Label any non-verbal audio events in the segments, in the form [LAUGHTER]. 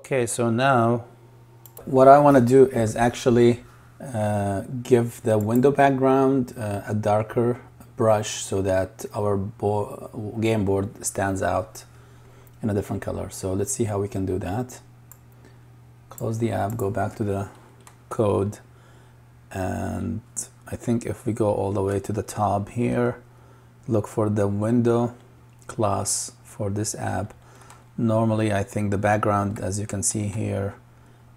Okay, so now what I want to do is actually uh, give the window background uh, a darker brush so that our bo game board stands out in a different color. So let's see how we can do that. Close the app, go back to the code, and I think if we go all the way to the top here, look for the window class for this app normally I think the background as you can see here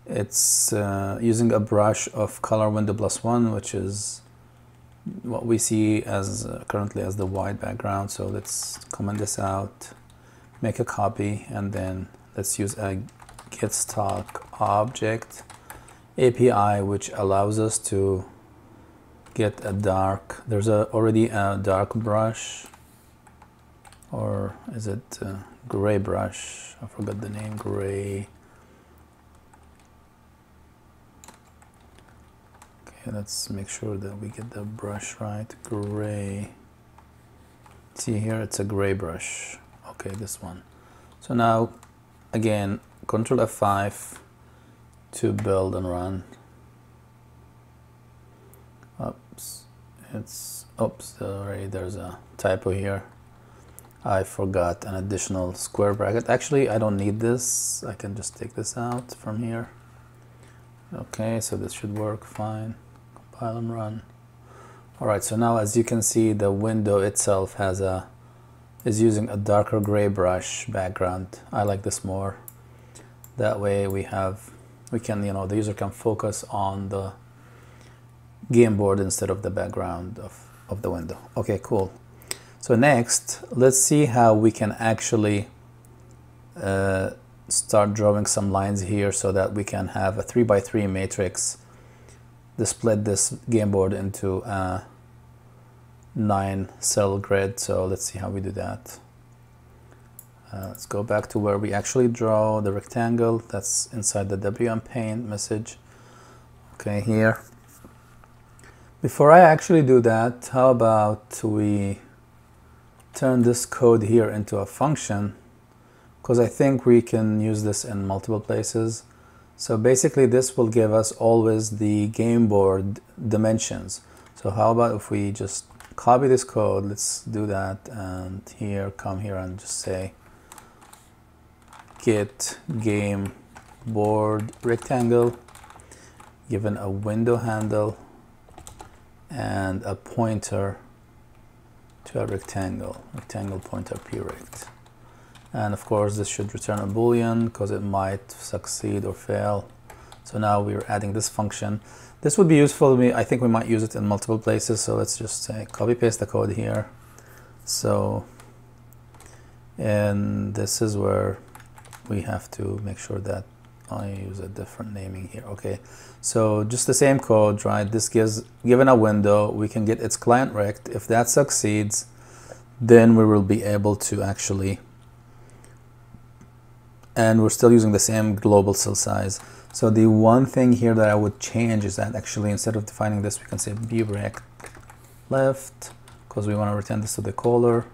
it's uh, using a brush of color window plus one which is what we see as uh, currently as the white background. So let's comment this out make a copy and then let's use a get stock object API which allows us to get a dark there's a, already a dark brush or is it uh, gray brush. I forgot the name. Gray okay let's make sure that we get the brush right. Gray see here it's a gray brush. Okay this one. So now again control F5 to build and run. Oops. It's oops already there's a typo here I forgot an additional square bracket. Actually, I don't need this. I can just take this out from here. Okay, so this should work fine. Compile and run. All right, so now as you can see, the window itself has a is using a darker gray brush background. I like this more. That way we have, we can, you know, the user can focus on the game board instead of the background of, of the window. Okay, cool. So next, let's see how we can actually uh, start drawing some lines here so that we can have a 3 by 3 matrix to split this game board into a 9 cell grid. So let's see how we do that. Uh, let's go back to where we actually draw the rectangle that's inside the WM Paint message. Okay, here. Before I actually do that, how about we turn this code here into a function because I think we can use this in multiple places. So basically this will give us always the game board dimensions. So how about if we just copy this code, let's do that and here, come here and just say get game board rectangle given a window handle and a pointer to a rectangle, rectangle pointer prect. And of course this should return a boolean because it might succeed or fail. So now we're adding this function. This would be useful. I think we might use it in multiple places. So let's just say copy paste the code here. So, and this is where we have to make sure that I use a different naming here. Okay, so just the same code, right? This gives, given a window, we can get its client rect. If that succeeds, then we will be able to actually, and we're still using the same global cell size. So the one thing here that I would change is that actually instead of defining this, we can say prect left, because we want to return this to the caller,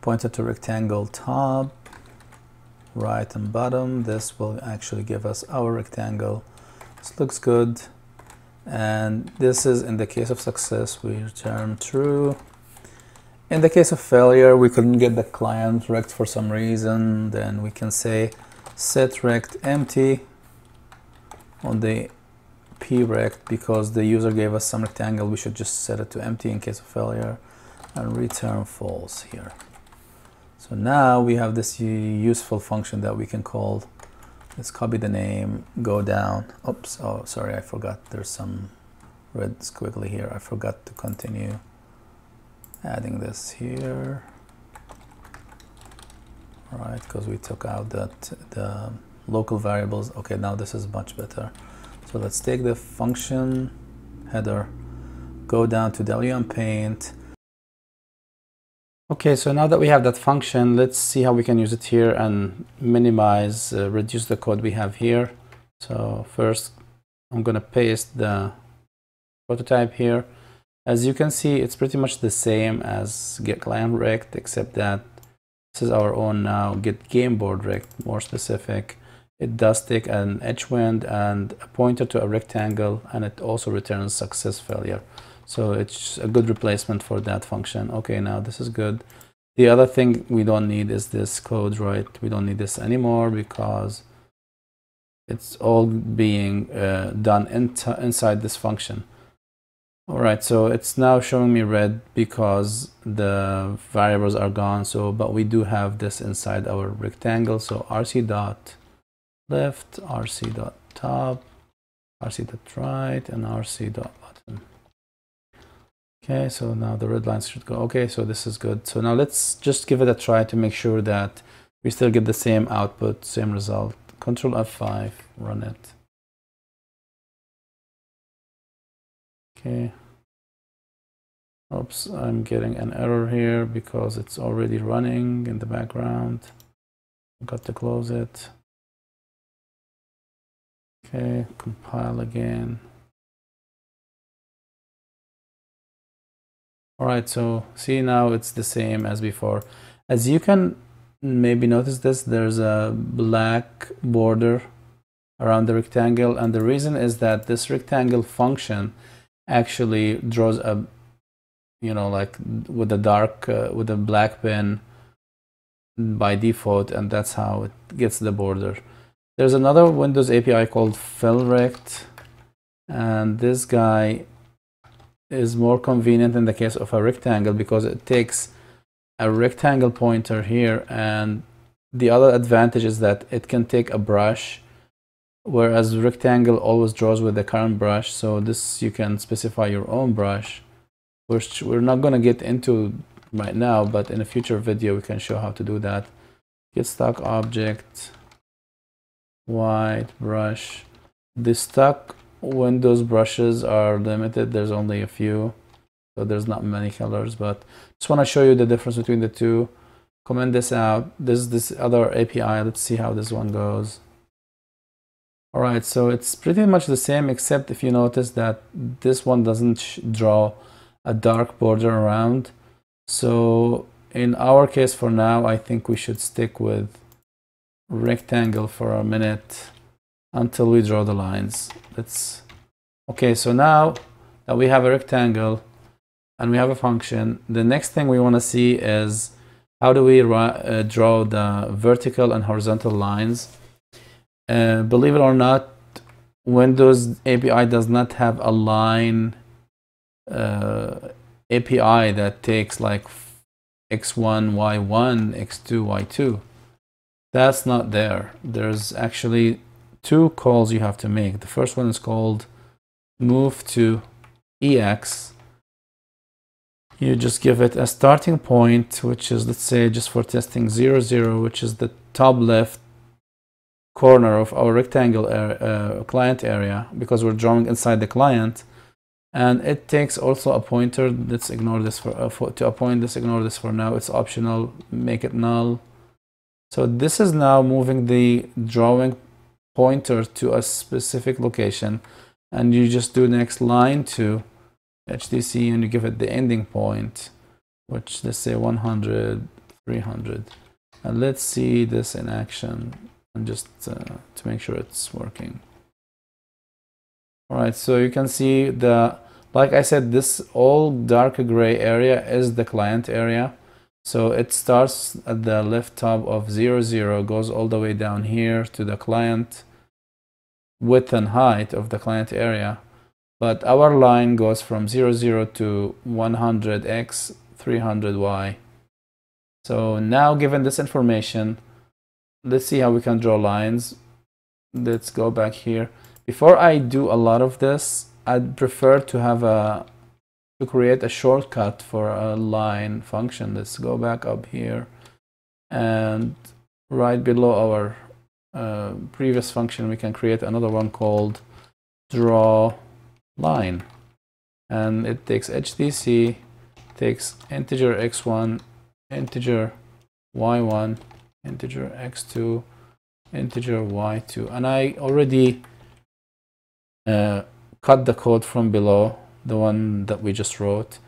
pointer to rectangle top, right and bottom. This will actually give us our rectangle. This looks good. And this is in the case of success, we return true. In the case of failure, we couldn't get the client rect for some reason. Then we can say set rect empty on the prect because the user gave us some rectangle. We should just set it to empty in case of failure and return false here. So now we have this useful function that we can call, let's copy the name, go down. Oops, oh, sorry, I forgot. There's some red squiggly here. I forgot to continue adding this here. All right, because we took out that the local variables. Okay, now this is much better. So let's take the function header, go down to WM Paint, Okay, so now that we have that function, let's see how we can use it here and minimize, uh, reduce the code we have here. So first, I'm going to paste the prototype here. As you can see, it's pretty much the same as get client rect, except that this is our own now get game board rect, more specific. it does take an HWND and a pointer to a rectangle and it also returns success failure so it's a good replacement for that function. Okay now this is good. The other thing we don't need is this code right? We don't need this anymore because it's all being uh, done in inside this function. All right so it's now showing me red because the variables are gone. So but we do have this inside our rectangle. So rc dot left, rc dot top, rc dot right, and rc dot. Okay, so now the red lines should go. Okay, so this is good. So now let's just give it a try to make sure that we still get the same output, same result. Control F5, run it. Okay. Oops, I'm getting an error here because it's already running in the background. I've got to close it. Okay, compile again. All right, so see now it's the same as before. As you can maybe notice this, there's a black border around the rectangle. And the reason is that this rectangle function actually draws a, you know, like with a dark, uh, with a black pen by default. And that's how it gets the border. There's another Windows API called fillRect, and this guy is more convenient in the case of a rectangle because it takes a rectangle pointer here and the other advantage is that it can take a brush whereas rectangle always draws with the current brush. So this you can specify your own brush which we're not going to get into right now but in a future video we can show how to do that. Get stock object white brush. The stock windows brushes are limited there's only a few so there's not many colors but just want to show you the difference between the two. Comment this out. This is this other api let's see how this one goes. All right so it's pretty much the same except if you notice that this one doesn't draw a dark border around. So in our case for now i think we should stick with rectangle for a minute until we draw the lines. Let's, okay, so now that we have a rectangle and we have a function, the next thing we want to see is how do we uh, draw the vertical and horizontal lines. Uh, believe it or not, Windows API does not have a line uh, API that takes like x1, y1, x2, y2 that's not there. There's actually two calls you have to make. The first one is called move to EX. You just give it a starting point, which is, let's say, just for testing 0, 0, which is the top left corner of our rectangle uh, client area, because we're drawing inside the client. And it takes also a pointer. Let's ignore this for, uh, for to a point. Let's ignore this for now. It's optional. Make it null so this is now moving the drawing pointer to a specific location and you just do next line to HDC and you give it the ending point, which let's say 100, 300. And let's see this in action and just uh, to make sure it's working. All right, so you can see the, like I said, this all dark gray area is the client area so it starts at the left top of 0, 0, goes all the way down here to the client width and height of the client area. But our line goes from 0, 0 to 100x, 300y. So now given this information, let's see how we can draw lines. Let's go back here. Before I do a lot of this, I'd prefer to have a to create a shortcut for a line function. Let's go back up here and right below our uh, previous function, we can create another one called draw line. And it takes HDC, takes integer x1, integer y1, integer x2, integer y2. And I already uh, cut the code from below the one that we just wrote,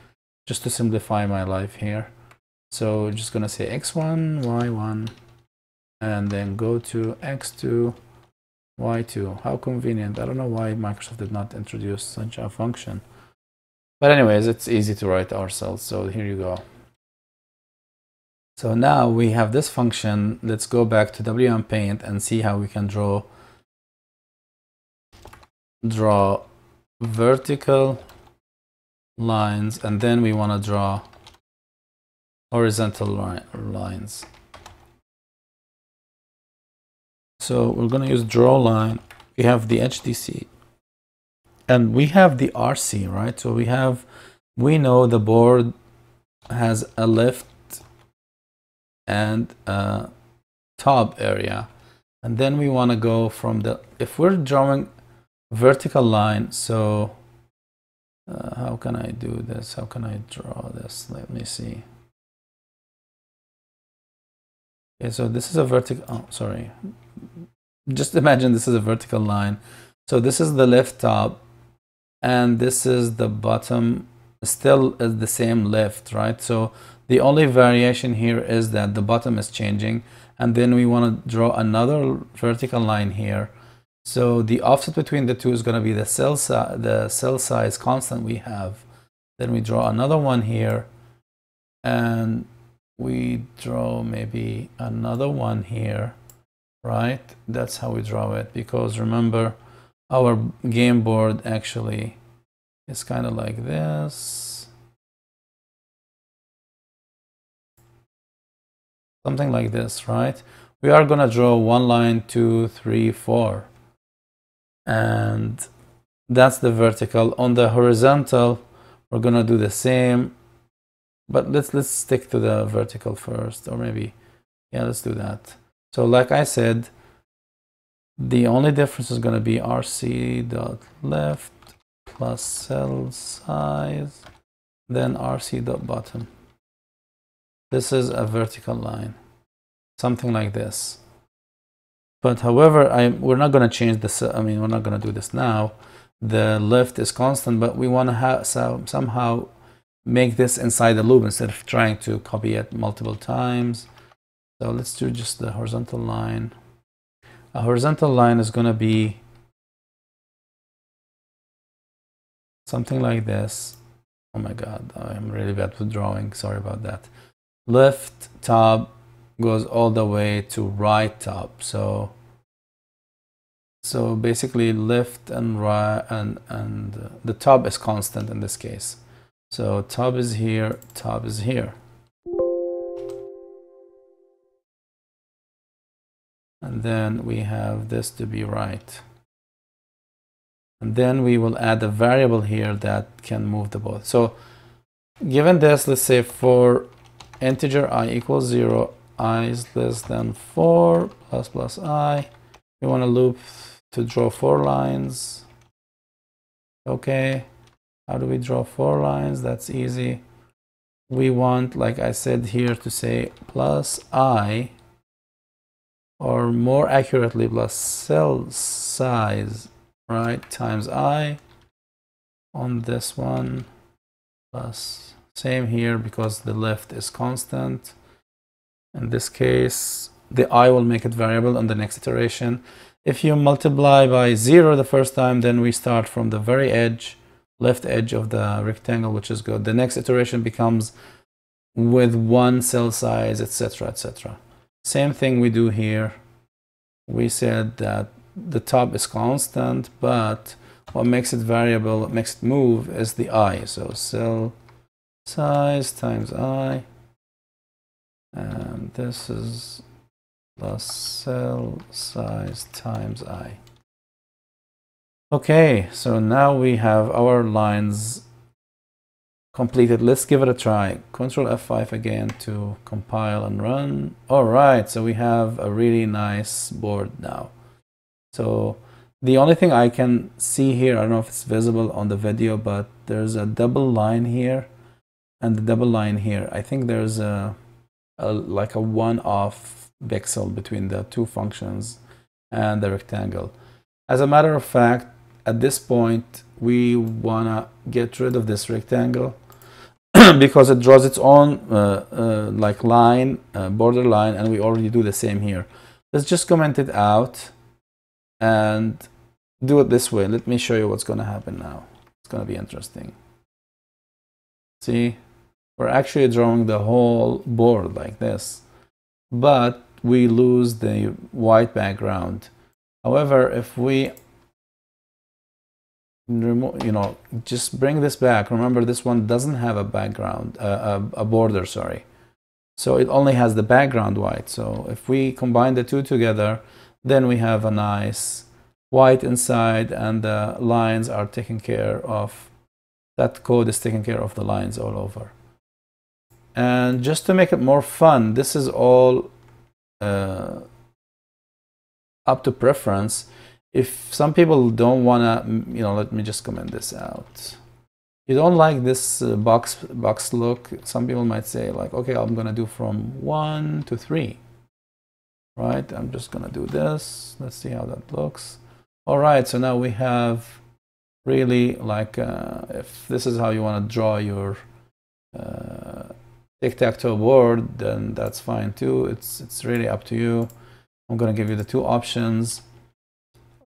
just to simplify my life here. So just gonna say x1, y1, and then go to x2, y2 how convenient. I don't know why microsoft did not introduce such a function. But anyways it's easy to write ourselves so here you go. So now we have this function. Let's go back to wm paint and see how we can draw draw vertical lines and then we want to draw horizontal line, lines. So we're going to use draw line. We have the HDC and we have the RC right? So we have we know the board has a left and a top area. And then we want to go from the if we're drawing vertical line so how can I do this? How can I draw this? Let me see. Okay so this is a vertical oh sorry. Just imagine this is a vertical line. So this is the left top and this is the bottom still is the same left right? So the only variation here is that the bottom is changing and then we want to draw another vertical line here so the offset between the two is going to be the cell, si the cell size constant we have. Then we draw another one here and we draw maybe another one here, right? That's how we draw it because remember our game board actually is kind of like this. Something like this, right? We are going to draw one line, two, three, four and that's the vertical. On the horizontal we're gonna do the same. But let's let's stick to the vertical first or maybe yeah let's do that. So like I said the only difference is going to be rc dot left plus cell size then rc dot bottom. This is a vertical line. Something like this but however, I, we're not going to change this. I mean, we're not going to do this now. The lift is constant, but we want to have so somehow make this inside the loop instead of trying to copy it multiple times. So let's do just the horizontal line. A horizontal line is going to be something like this. Oh my God, I'm really bad with drawing. Sorry about that. Left top goes all the way to right top. So so basically left and right and and the top is constant in this case. So top is here, top is here. And then we have this to be right. And then we will add a variable here that can move the both. So given this, let's say for integer i equals 0, i is less than 4 plus plus i. We want to loop to draw four lines. Okay. How do we draw four lines? That's easy. We want like I said here to say plus i or more accurately plus cell size right times i on this one. Plus same here because the left is constant in this case, the i will make it variable on the next iteration. If you multiply by zero the first time, then we start from the very edge, left edge of the rectangle, which is good. The next iteration becomes with one cell size, etc., etc. Same thing we do here. We said that the top is constant, but what makes it variable, what makes it move is the i. So cell size times i and this is the cell size times i. Okay, so now we have our lines completed. Let's give it a try. Control F5 again to compile and run. All right, so we have a really nice board now. So the only thing I can see here, I don't know if it's visible on the video, but there's a double line here and the double line here. I think there's a a, like a one-off pixel between the two functions and the rectangle. As a matter of fact, at this point, we want to get rid of this rectangle [CLEARS THROAT] because it draws its own uh, uh, like line, uh, border line, and we already do the same here. Let's just comment it out and do it this way. Let me show you what's going to happen now. It's going to be interesting. See, we're actually drawing the whole board like this, but we lose the white background. However, if we remove, you know, just bring this back. Remember, this one doesn't have a background, uh, a, a border, sorry. So it only has the background white. So if we combine the two together, then we have a nice white inside and the lines are taken care of. That code is taking care of the lines all over. And just to make it more fun, this is all uh, up to preference. If some people don't want to, you know, let me just comment this out. You don't like this uh, box box look. Some people might say like, okay, I'm gonna do from one to three, right? I'm just gonna do this. Let's see how that looks. All right, so now we have really like uh, if this is how you want to draw your uh, tic-tac-toe board, then that's fine too. It's it's really up to you. I'm gonna give you the two options,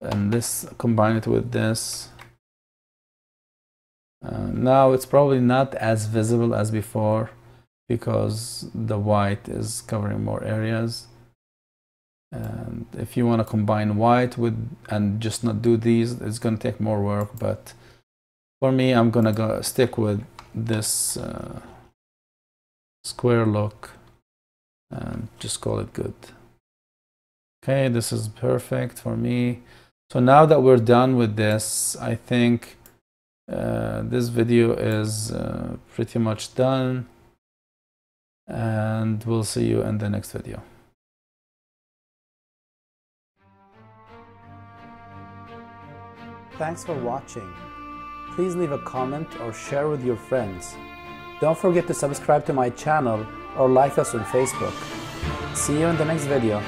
and this combine it with this. Uh, now it's probably not as visible as before because the white is covering more areas and if you want to combine white with and just not do these it's going to take more work but for me I'm gonna go stick with this uh, square look and just call it good okay this is perfect for me so now that we're done with this I think uh, this video is uh, pretty much done and we'll see you in the next video. Thanks for watching. Please leave a comment or share with your friends. Don't forget to subscribe to my channel or like us on Facebook. See you in the next video.